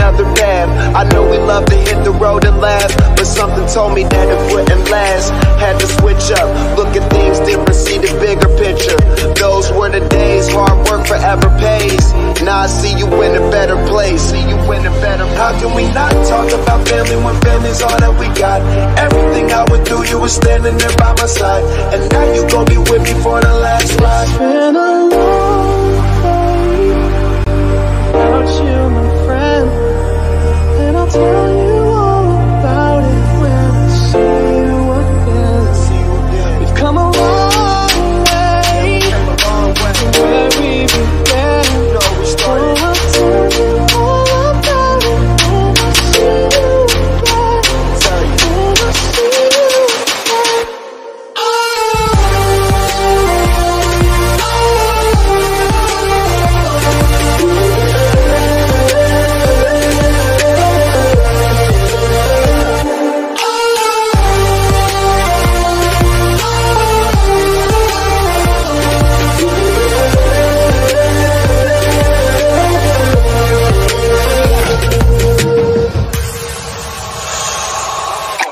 another path. I know we love to hit the road and laugh, but something told me that it wouldn't last. Had to switch up, look at things different, see the bigger picture. Those were the days, hard work forever pays. Now I see you in a better place. See you in a better place. How can we not talk about family when family's all that we got? Everything I went through, you were standing there by my side. And now you gon' be with me for the last ride.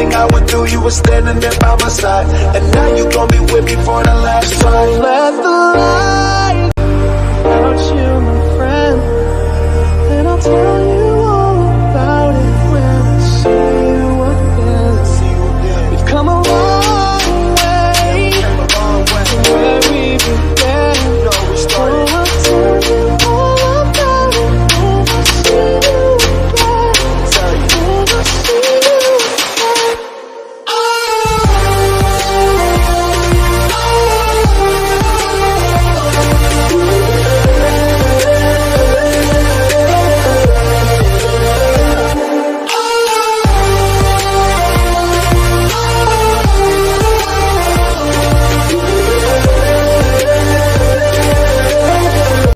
Everything I went through, you were standing there by my side. And now you gon' be with me for the last ride.